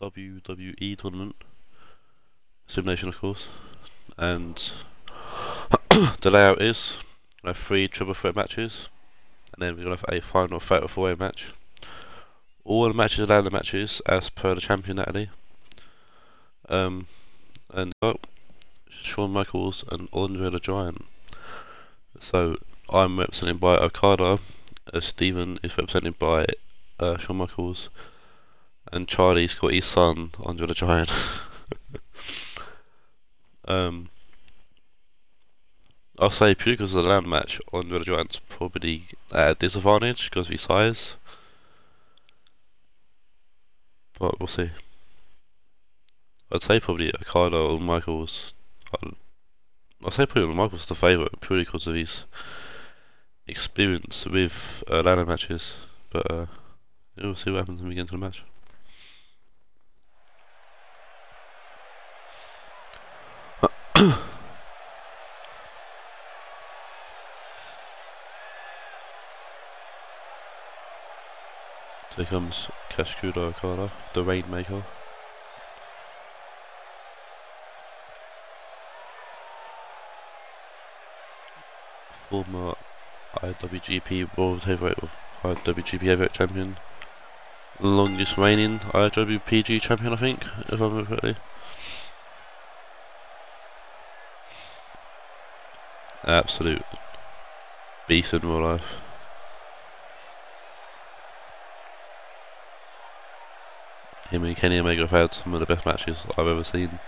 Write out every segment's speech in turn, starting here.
WWE tournament. Simulation, of course. And the layout is we have three triple threat matches, and then we're to have a final fatal four way match. All the matches are the matches as per the champion Natalie. Um, and oh, Shawn Michaels and Andre the Giant. So I'm represented by Okada, uh, Stephen is represented by uh, Shawn Michaels, and Charlie's got his son, Andre the Giant. um, I'll say purely because of the land match, Andre the Giant's probably at a disadvantage because of his size. But we'll see. I'd say probably Okada or Michaels. I'll say probably Michaels the favourite purely because of his experience with uh, ladder matches. But uh, we'll see what happens when we get into the match. here comes Kazuchika Okada, the Rainmaker. Former IWGP World Heavyweight IWGP Heavyweight Champion. Longest reigning IWGP Champion I think, if I remember correctly. Absolute beast in real life. Him and Kenny Omega have had some of the best matches I've ever seen.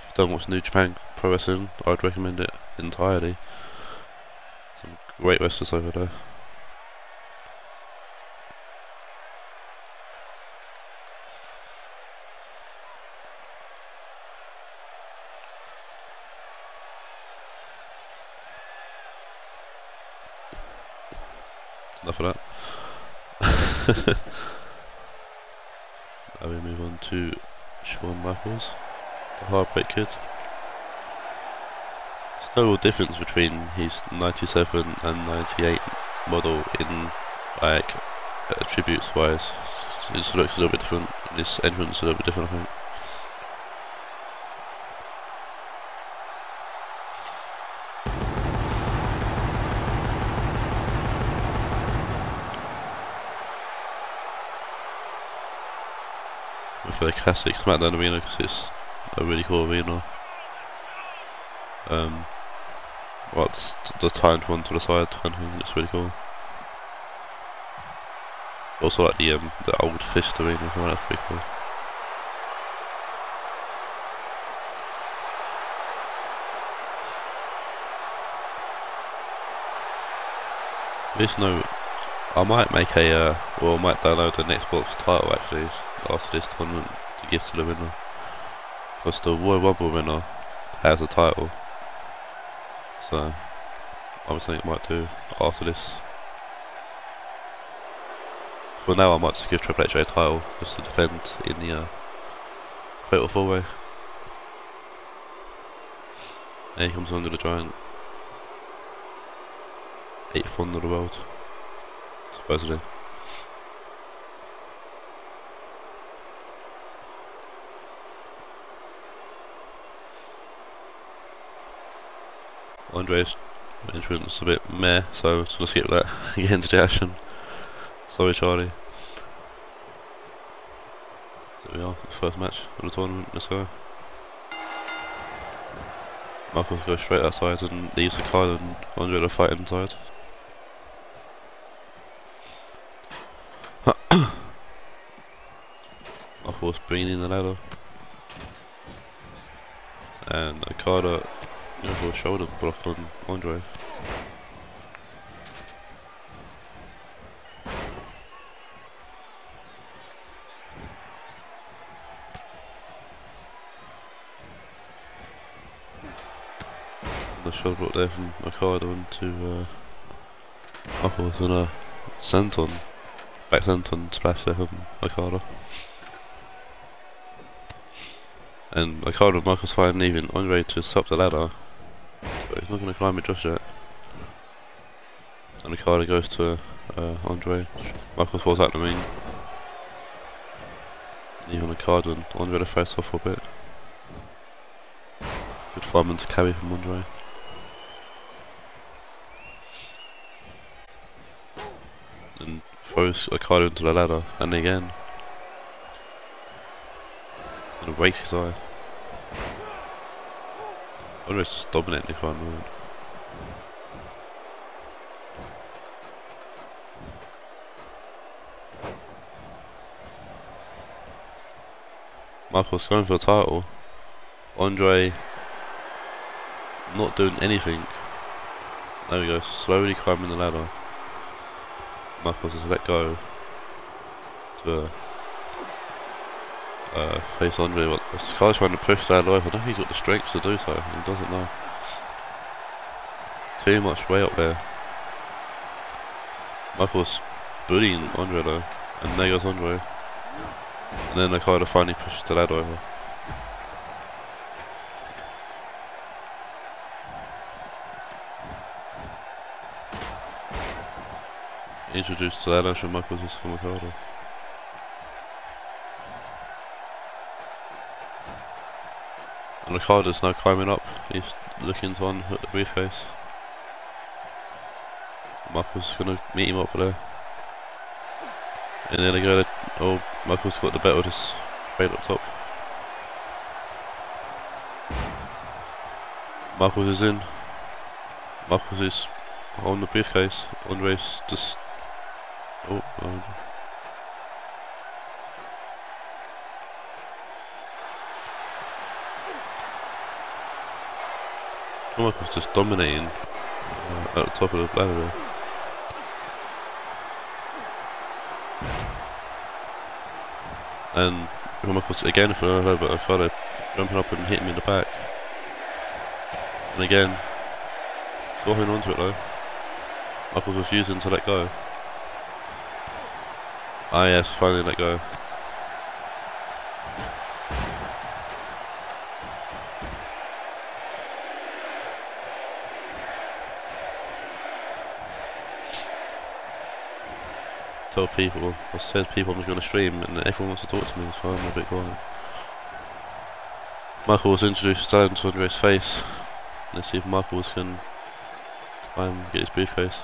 If you don't watch New Japan Pro Wrestling, I'd recommend it entirely. Some great wrestlers over there. Of that. I will move on to Shawn Michaels, the Heartbreak Kid. There's no real difference between his 97 and 98 model in like attributes wise. It looks a little bit different. This entrance is a little bit different, I think. Classic SmackDown arena because it's a really cool arena. Um, well, the, the timed one to the side kind of thing, it's really cool. Also like the um, the old fist arena, that's pretty cool. There's no I might make a, uh, or I might download an Xbox title actually after this tournament give to the winner. Because the Royal Rumble winner has a title. So, I was thinking I might do after this. For now I might just give Triple H a title just to defend in the uh, Fatal 4 way. And he comes under the giant. Eighth one of the world supposedly. Andre's entrance a bit meh, so let's skip that get into the action. Sorry Charlie. So we are, first match of the tournament, let's go. Michael goes straight outside and leaves the Kyle and Andre to fight inside. course bringing in the ladder. And Okada a shoulder block on Andre. The shoulder block there from Okada into uh, Upworth and a senton, back senton splash there from Okada. And Okada and Michaels fighting even Andre to stop the ladder. But he's not going to climb it just yet. And Okada goes to uh, Andre. Michael falls out the ring. even Okada and Andre to face off for a bit. Good fireman's carry from Andre. And throws Okada into the ladder, and again. And breaks his eye. Andre's just dominating the moment. Michael's going for the title. Andre not doing anything. There we go, slowly climbing the ladder. Michaels has let go to uh, face Andre. What Sky's trying to push that away. I don't think he's got the strength to do so. He doesn't know. Too much way up there. Michaels bullying Andre though, and there goes Andre. And then Okada finally pushed the ladder over. Introduced to that Shawn Michaels is from Okada. Okada's now climbing up. He's looking to unhook the briefcase. Michaels gonna meet him up there. And then they go to, oh, Michael's got the better just straight up top. Michaels is in. Michaels is on the briefcase. Andres just, oh, oh. Michael's just dominating uh, at the top of the ladder. And Michaels again for another but Okada jumping up and hitting me in the back. And again, going onto it though. Michaels refusing to let go. Ah yes, finally let go. Tell people, I said people I'm just going to stream and everyone wants to talk to me, so I'm a bit quiet. Michael was introduced down to Andre's face. Let's see if Michaels can and get his briefcase.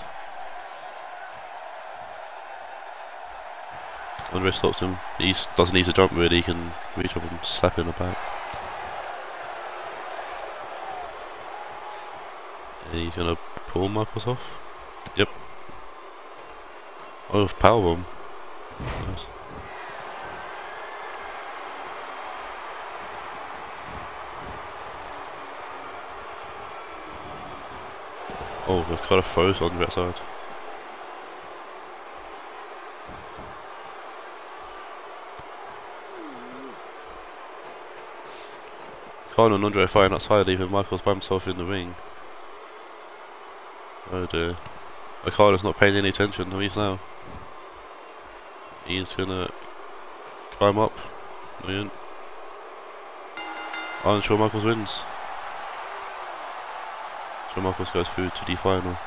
Andre stops him. He doesn't need to jump really, he can reach up and slap him in the back. And he's gonna pull Michaels off. Yep, Oh, powerbomb. Nice. Oh, we've got a froze on the right side. Khan and Andre firing outside, leaving Michaels by himself in the ring. Oh dear. Okada's not paying any attention to me now. He's gonna climb up. Brilliant. I'm sure Michaels wins. Shawn Michaels goes through to the final.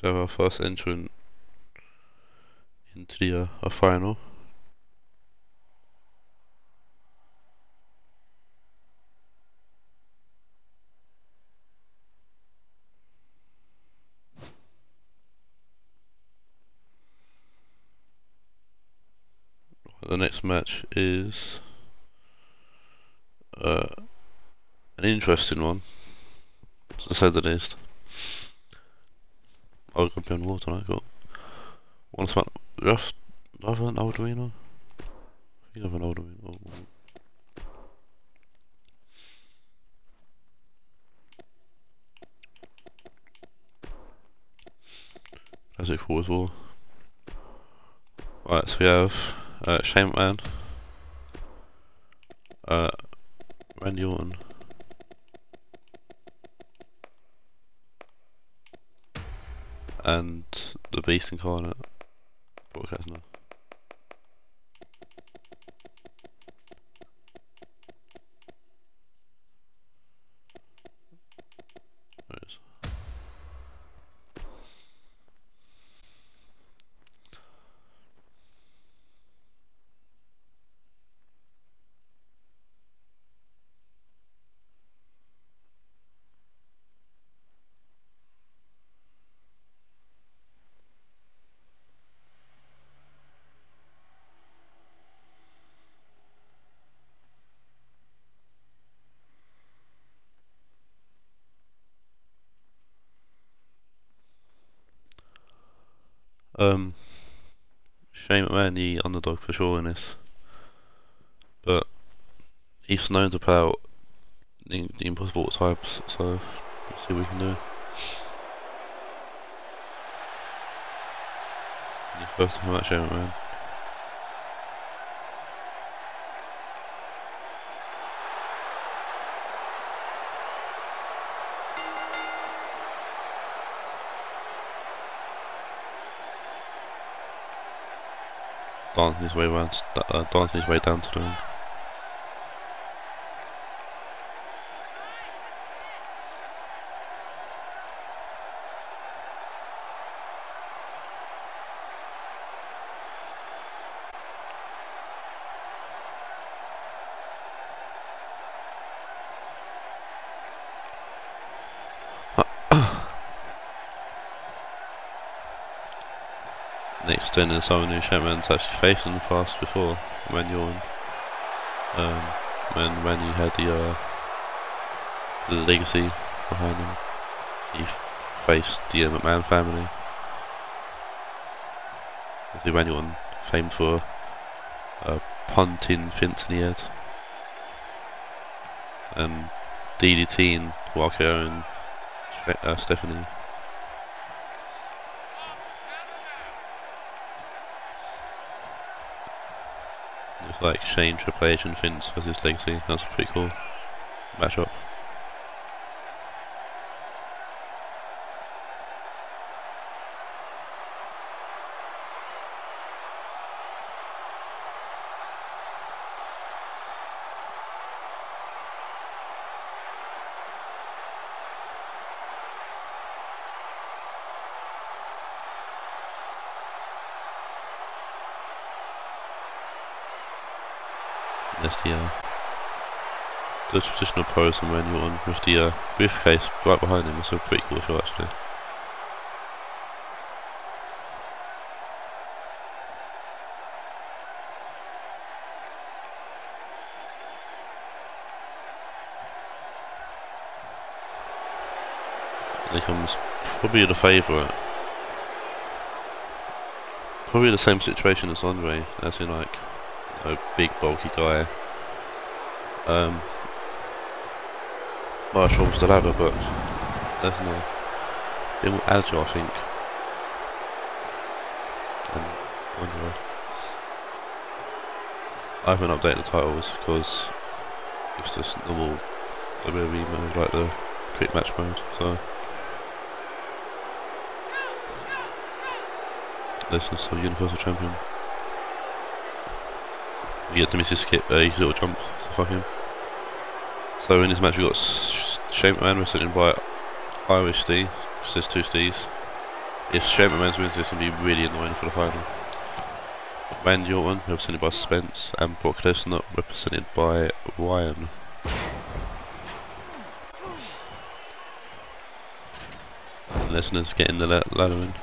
So our first entrant into the uh, final. The next match is uh, an interesting one, to say the least. Oh, ich hab ja nur tonight, cool. One smack. Just. Do I have an Arduino? I think I have an Arduino. As it as well. Right, so we have uh, Shane McMahon, uh, Randy Orton. And the Beast Incarnate. Brock Lesnar. Um, Shane McMahon, the underdog for sure in this. But he's known to put out the, the impossible types, so let's see what we can do. First come out Shane dancing his way around, uh, dancing his way down to the ring. Extending someone who Shaman's actually facing the past before when you're um, when when you had the, uh, the legacy behind him. He faced the uh, McMahon family. The Randy famed for uh, punting Vince in the head and DDTing Walker and uh, Stephanie. Like Shane, Triple H and Vince versus Legacy. That's pretty cool matchup. The, uh, the traditional pose and manual one with the uh, briefcase right behind him. It's a pretty cool shot actually. He comes probably the favourite. Probably the same situation as Andre, as in like a big bulky guy. Um, Marshall was the ladder, but there's no a bit more agile, I think. And anyway, I haven't updated the titles because it's just normal WWE mode, like the quick match mode. So. Is the Universal Champion. You get to miss his skip, uh, his little jump, so fuck him. So in this match we've got Shane McMahon represented by Irish Steve, which says two Steves. If Shane McMahon wins this, will be really annoying for the final. Randy Orton represented by Spence, and Brock Lesnar represented by Ryan. And Lesnar's getting the ladder in.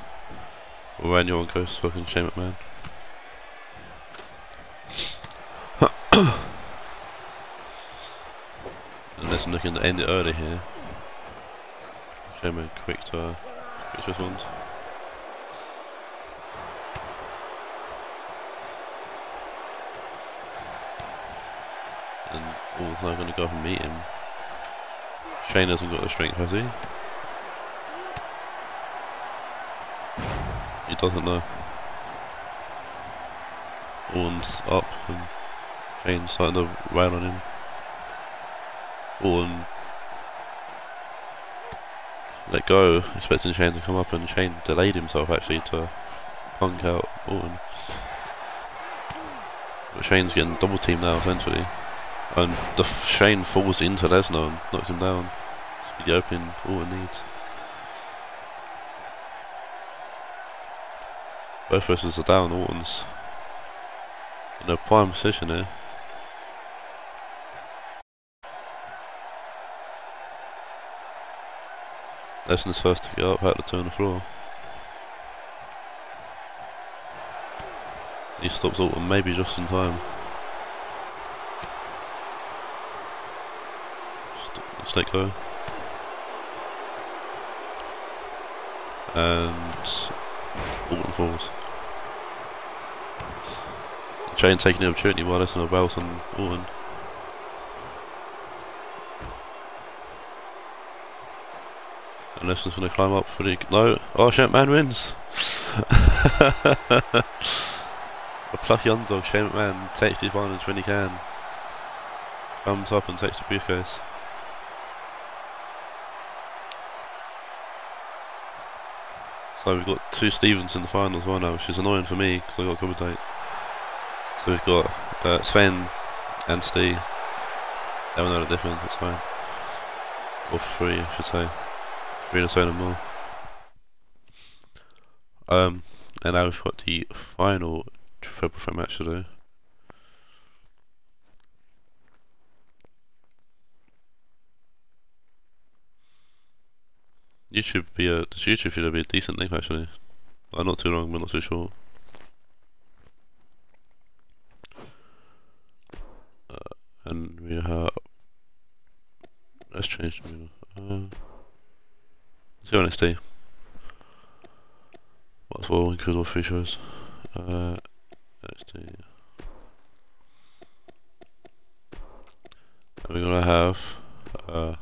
Randy Orton goes fucking Shane McMahon. Looking to end it early here. A quick to quick response. And oh, I'm gonna go up and meet him. Shane hasn't got the strength, has he? He doesn't know. Orton's up and Shane's starting to rail on him. Orton let go, expecting Shane to come up, and Shane delayed himself actually to punk out Orton. But Shane's getting double teamed now essentially, and the Shane falls into Lesnar and knocks him down. It's the opening Orton needs. Both wrestlers are down. Orton's in a prime position here. Lesnar's first to get up, had to turn the floor. He stops Orton maybe just in time. Just let go. And Orton falls. Shane taking the opportunity while Lesnar a belt on Orton. Lesnar's going to climb up pretty... No! Oh, McMahon wins! a plucky underdog, McMahon takes the advantage when he can. Comes up and takes the briefcase. So we've got two Stevens in the finals right now, which is annoying for me because I've got to commentate. So we've got uh, Sven and Steve. They will know the difference, that's fine. Or three, I should say. And Sven and more. Um, and now we've got the final triple threat match to do. YouTube be a this YouTube video be a decent length actually. Uh, not too long, but not too short. Uh, and we have let's change the go NXT. What's all include all three shows. Uh, NXT. And we're gonna have uh,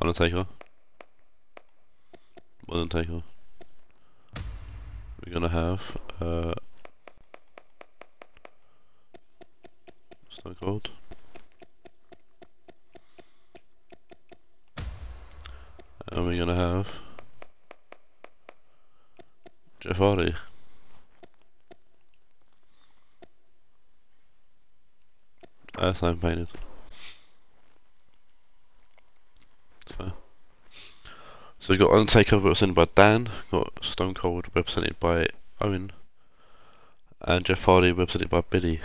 Undertaker. Undertaker. We're gonna have uh, Stone Cold. And we're gonna have Jeff Hardy. That's I'm painted. So we've got Undertaker represented by Dan, got Stone Cold represented by Owen, and Jeff Hardy represented by Billy.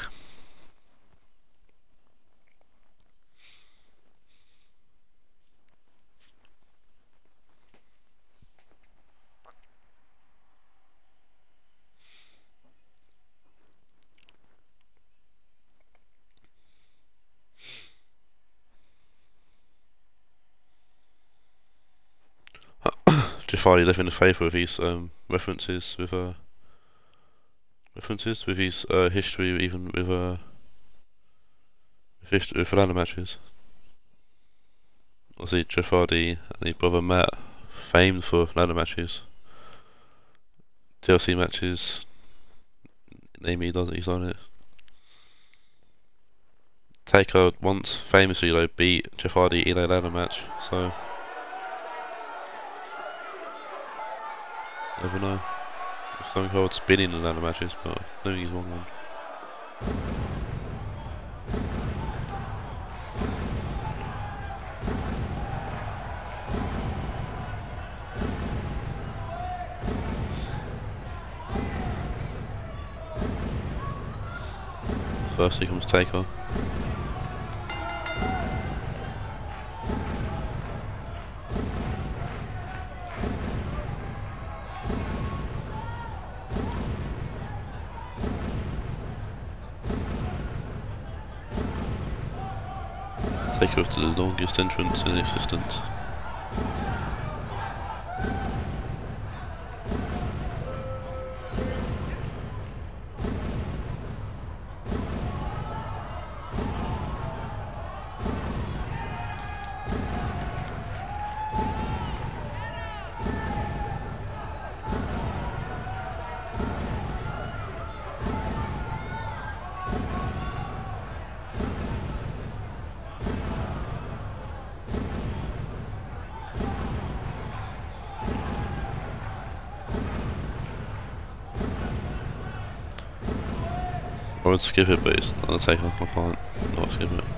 Jeff Hardy living in favour with his um, references with uh, references with his uh, history, even with uh, with, with matches. Obviously, Jeff Hardy and his brother Matt, famed for ladder matches, TLC matches. Name he does he's on it. Taker once famously though beat Jeff Hardy in a ladder match, so. Never know. Stone Cold spinning in ladder matches, but I don't think he's won one. First he comes Taker. Take off to the longest entrance in existence. Would skip it, but it's Undertaker. I can't not skip it.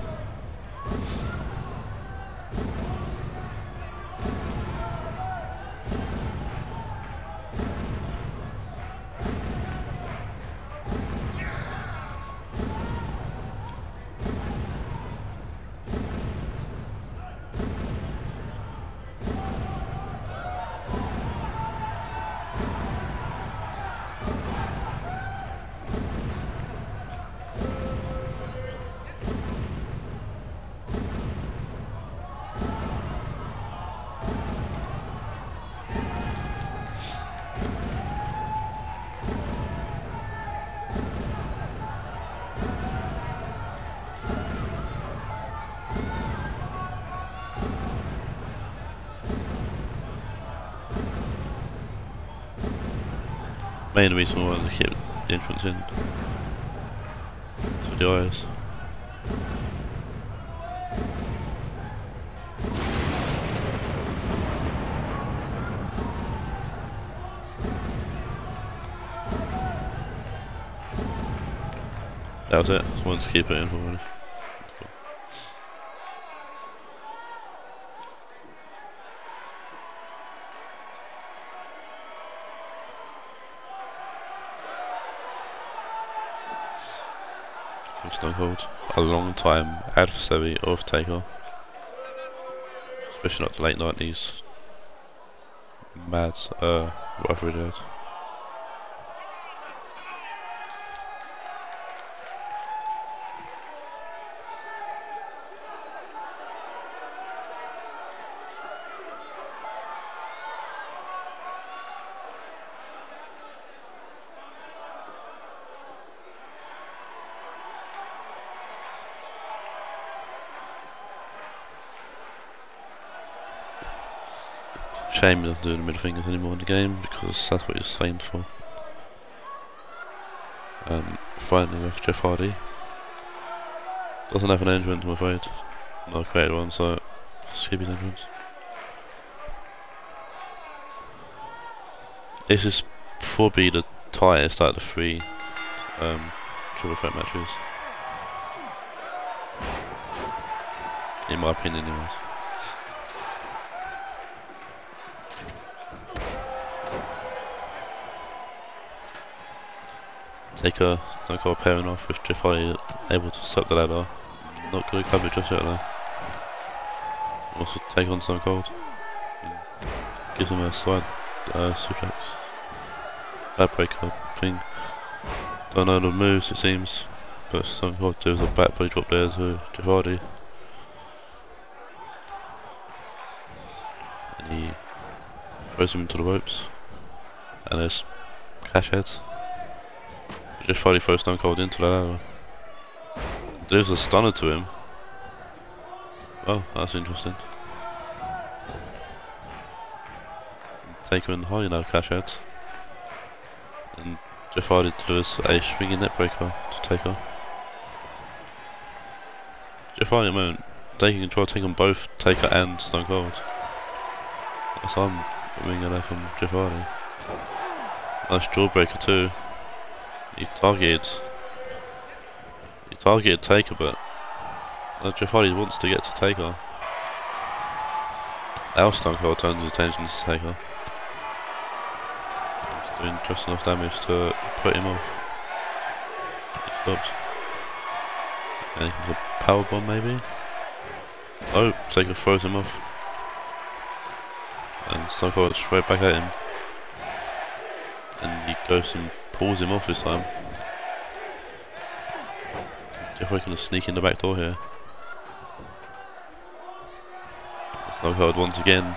Main reason why they keep the entrance in. For the eyes. That was it, just wanted to keep it in for Stone Cold. A long time adversary of Taker. Especially not the late 90s. Mad, uh, whatever it Shame he doesn't do the middle fingers anymore in the game because that's what he's famed for. Um, finally with Jeff Hardy. Doesn't have an entrance I'm afraid. Not a created one so skip his entrance. This is probably the tightest out of the three um, triple threat matches. In my opinion anyways. Take a like our pairing off with Hardy able to suck the ladder. Not good coverage just yet though. Also take on some Cold. Gives him a side uh, suplex. Backbreaker thing. Don't know the moves it seems. But Stone Cold does a backbreaker drop there to Jeff And he throws him into the ropes. And there's cash heads. He throw Stone Cold into that There's a stunner to him. Oh, that's interesting. Taker and Hardy now cash out. And Jeff Hardy delivers a swinging neckbreaker to Taker. Jeff Hardy the moment taking control, taking both Taker and Stone Cold. That's um, I'm winging there from Jeff Hardy. Nice jawbreaker too. He targets. He targeted Taker, but uh, Jeff Hardy wants to get to Taker. Now Stone Cold turns his attention to Taker. He's doing just enough damage to put him off. He stops. And he a power bomb maybe. Oh, Taker throws him off. And Stone Cold straight back at him. And he goes and pulls him off this time. Jeffrey can sneak in the back door here. Stone Cold once again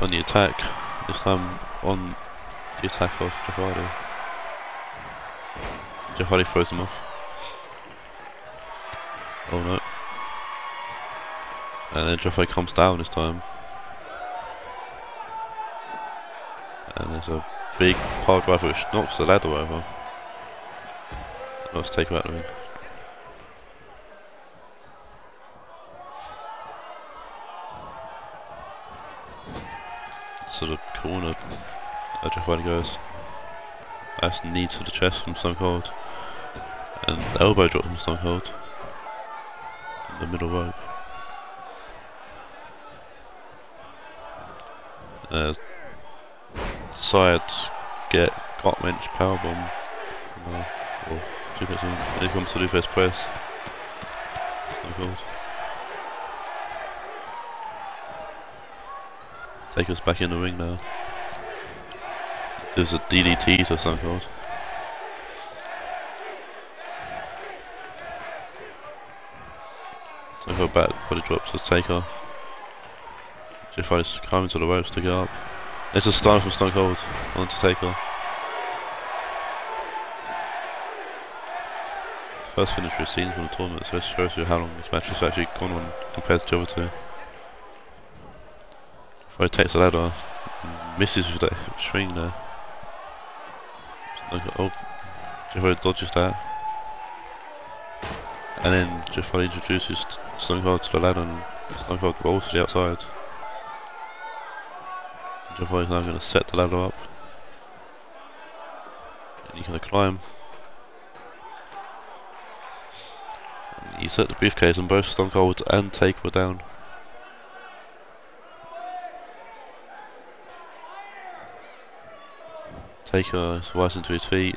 on the attack, this time on the attack of Hardy. Jeff throws him off. Oh no. And then Jeff comes down this time. And there's a big pile driver which knocks the ladder over. Let's take him out of the ring. To the corner, uh, Jeff White goes. Nice knee to the chest from Stone Cold. And elbow drop from Stone Cold. The middle rope. Uh, side get got wrench powerbomb. Uh, or two in. Then he comes to do first press. Stone Cold. Take us back in the ring now. There's a DDT to Stone Cold. So go back, body drops to Taker. Jeff Hardy's climbing to the ropes to up. It's a stun from Stone Cold on to take Taker. First finish we've seen from the tournament, so it shows you how long this match has actually gone on compared to the other two. Takes the ladder, misses with that swing there. Oh, Jeff Hardy dodges that. And then Jeff Hardy introduces Stone Cold to the ladder and Stone Cold rolls to the outside. Hardy's now going to set the ladder up. And he's going to climb. And he set the briefcase and both Stone Cold and Take were down. Taker is rising to his feet.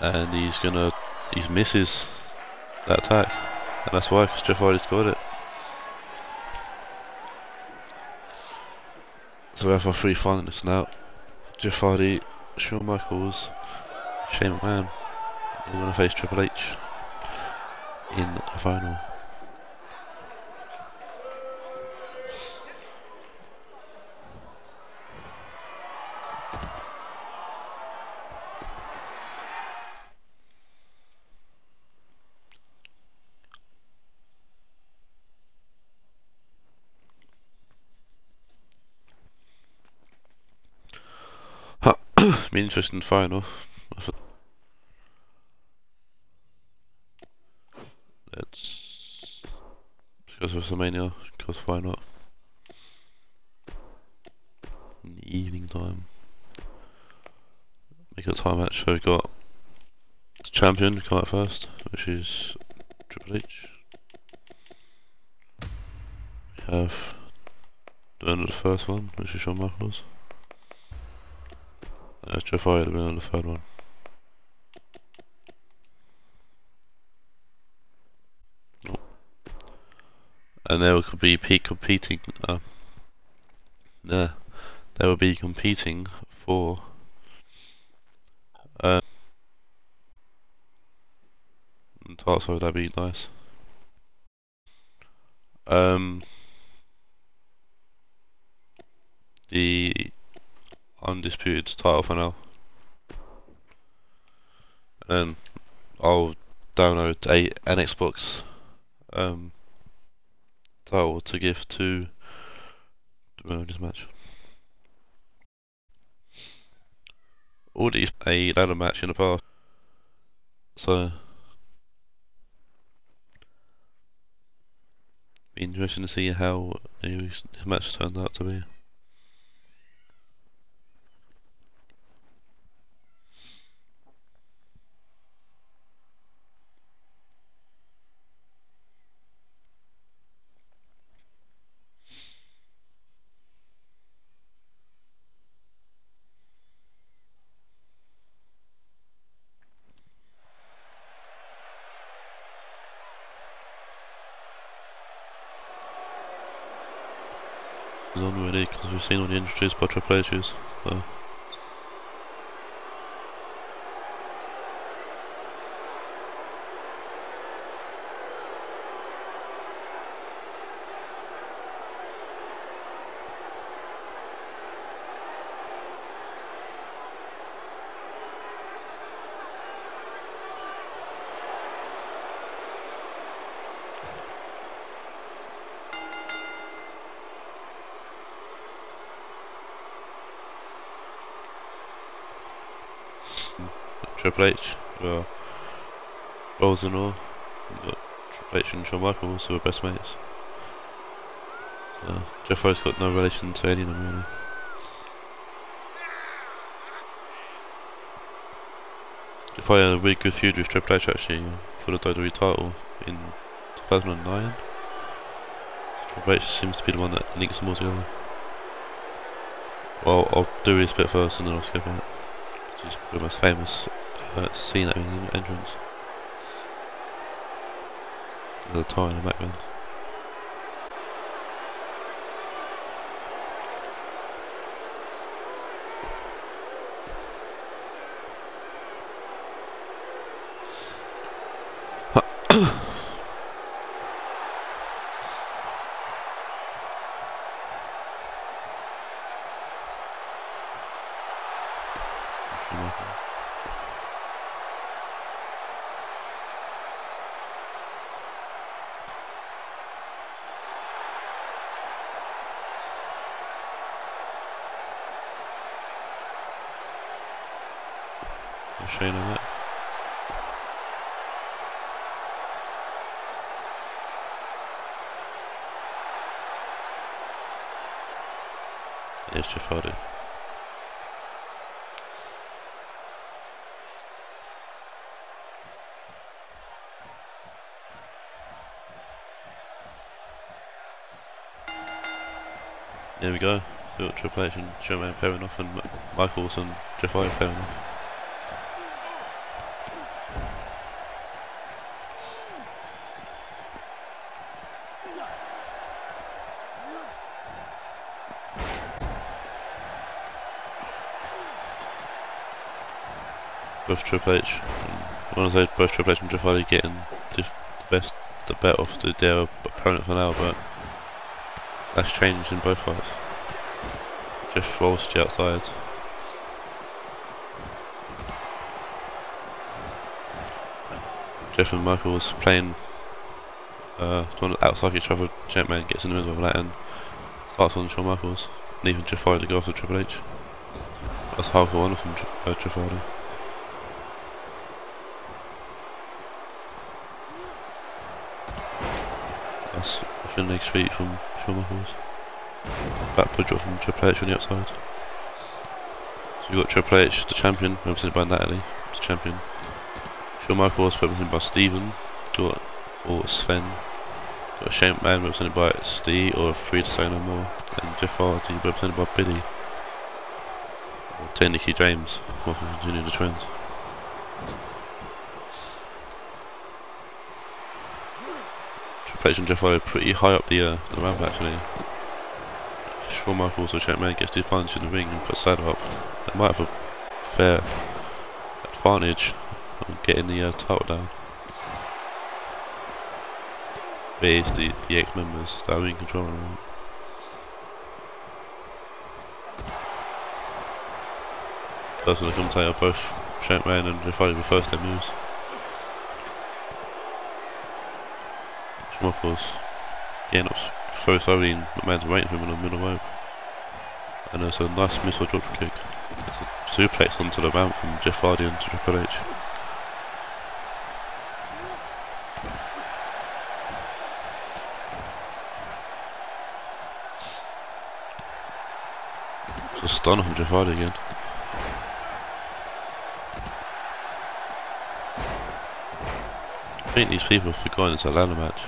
and he's gonna he misses that attack and that's why because Jeff Hardy's got it so we have our three finalists now. Hardy, Shawn Michaels, Shane McMahon we're gonna face Triple H in the final be interesting final. Let's go to WrestleMania, because why not? In the evening time. Make a time match, so we've got champion come out first, which is Triple H. We have the end of the first one, which is Shawn Michaels. Try fire the on the third one. Oh. And they could be competing. Uh, there, they will be competing for. Uh, that'd be nice. Um, the undisputed title for now. And I'll download a an Xbox um, title to give to the this match. Already a ladder match in the past, so be interesting to see how this match turns out to be. on really because we've seen all the injuries by Triple H's. So. Triple H, and all. got Triple H and Shawn Michaels who are best mates. Uh, Jeff Hardy's got no relation to any of them really. Jeff Hardy had a really good feud with Triple H actually for the WWE title in 2009. Triple H seems to be the one that links them all together. Well, I'll do this bit first and then I'll skip it. He's the most famous uh, scene at the entrance. There's a tie in the background. Shane on it. Jeff Hardy. There we go. Triple H and Showman pairing off and Michaels and Jeff Hardy pairing off. Both Triple H. When I say both Triple H and Jeff Hardy getting the best, the bet off the, their opponent for now, but that's changed in both fights. Jeff rolls to the outside. Jeff and Michael was playing uh, outside each other. Man gets in the middle of that and starts on Shawn Michaels. And even Jeff Hardy to go after Triple H. That's hardcore one from uh, Jeff Hardy. A next feet from Michaels. Back push from Triple H on the outside. So we've got Triple H, the champion, represented by Natalie, the champion. Shawn Michaels, represented by Steven. Got or Sven. Got a Shane Man represented by Steve or Free to Say No More. And Jeff Hardy represented by Billy. Or technically James, continuing the trends. And Jeff Hardy pretty high up the uh, the ramp actually. Shawn Michaels Shane Man gets the advantage in the ring and puts that up. They might have a fair advantage on getting the uh, title down. But it's the, the ex-members that are in control it. First one to commentator, both Shane Man and Jeff Hardy were first their moves. Michaels getting up so and McMahon's waiting for him on the middle rope. And there's a nice missile drop kick. It's a suplex onto the mount from Jeff Hardy and Triple H. It's a stunner from Jeff Hardy again. I think these people have forgotten it's a ladder match.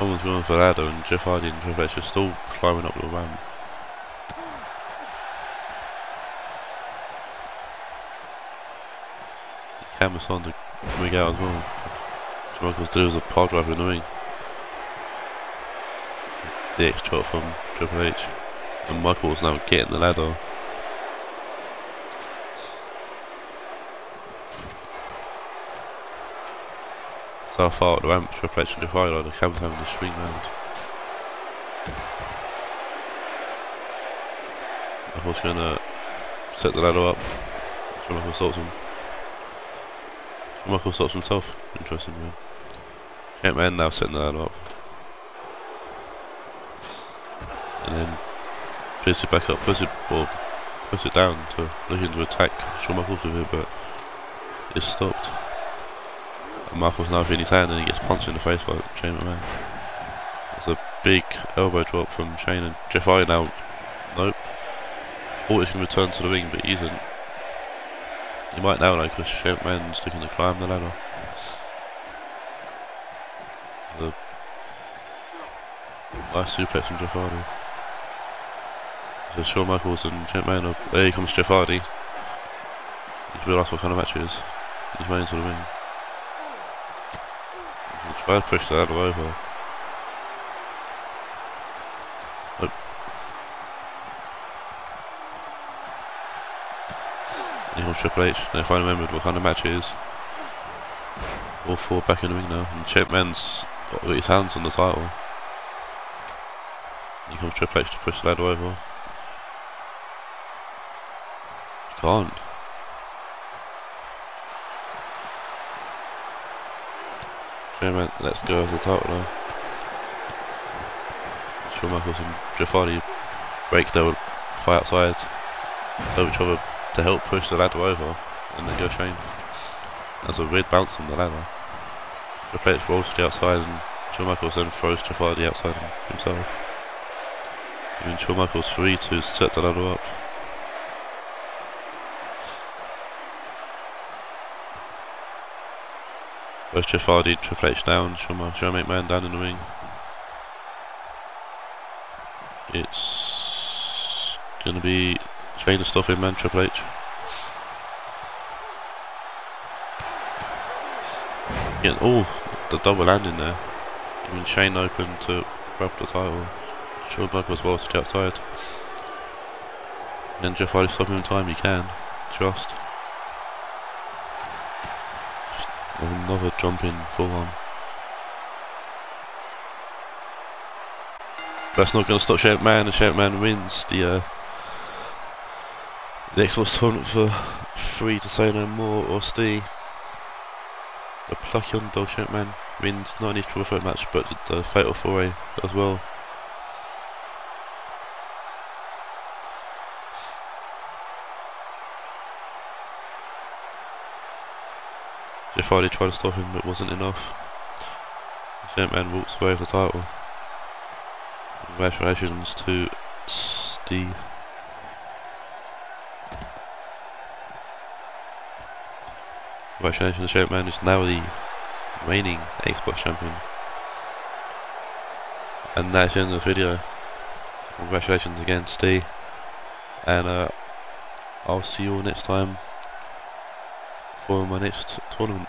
No one's going for the ladder and Jeff Hardy and Triple H are still climbing up the ramp. Camera's on to coming out as well. Michaels delivers a power driver in the ring. The X shot from Triple H. And Michaels now getting the ladder. So far at the ramp to approach the fire the camera's having to swing round. I was gonna set the ladder up. So Michael stops him. So Michael stops himself. Interesting man. Champ man now setting the ladder up. And then puts it back up, puts it or puts it down to looking to attack Michaels with it but it's stopped. Michael's now in his hand and he gets punched in the face by Shane McMahon. It's a big elbow drop from Shane and Jeff Hardy now. Nope. Thought he to return to the ring, but he isn't. He might now know because Shapeman's looking to climb the ladder. The nice suplex from Jeff Hardy. So Shawn Michaels and Shapeman are, there comes Jeff Hardy. You realise what kind of match it is. He's running to the ring. He'll try to push ladder over. Here Triple H. And if I remembered what kind of match it is. All four back in the ring now. And Chipman's got uh, his hands on the title. Here comes Triple H to push the ladder over. Can't. Chipman let's go over the top now. Michaels and Hardy break their fight outside. Over each other to help push the ladder over and then go Shane. That's a weird bounce on the ladder. The plate rolls to the outside and Michaels then throws Hardy outside himself. And Shawn Michaels free to set the ladder up. Both Jeff Hardy, Triple H down, Shawn, Shawn McMahon down in the ring. It's going to be Trying to stop him, man, Triple H. Yeah, oh, the double landing there. Even Shane open to grab the title. Shawn Michaels well to the outside. And Jeff Hardy stop him in time, he can. Just. Another jumping full on. That's not going to stop Shape Man, and Man wins the uh, the Xbox tournament for free to say no more or stay. The plucky underdog Man wins not only threat match but the, the fatal four-way as well. Jeff Hardy tried to stop him but wasn't enough. Man walks away with the title. Congratulations to Steve. Congratulations, the Man is now the reigning Xbox champion. And that's the end of the video. Congratulations again, Steve. And uh, I'll see you all next time for my next tournament.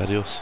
Adios.